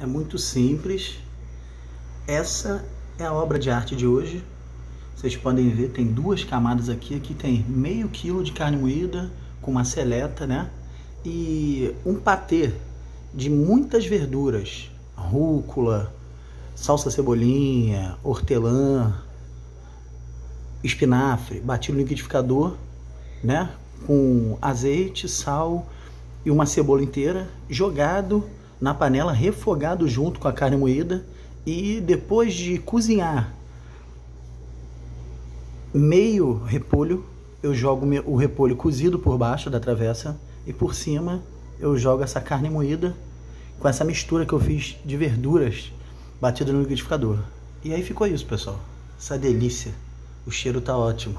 É muito simples. Essa é a obra de arte de hoje. Vocês podem ver, tem duas camadas aqui. Aqui tem meio quilo de carne moída com uma seleta, né? E um patê de muitas verduras. Rúcula, salsa cebolinha, hortelã, espinafre, batido no liquidificador, né? Com azeite, sal e uma cebola inteira, jogado na panela, refogado junto com a carne moída e depois de cozinhar meio repolho, eu jogo o repolho cozido por baixo da travessa e por cima eu jogo essa carne moída com essa mistura que eu fiz de verduras batida no liquidificador. E aí ficou isso, pessoal. Essa delícia. O cheiro tá ótimo.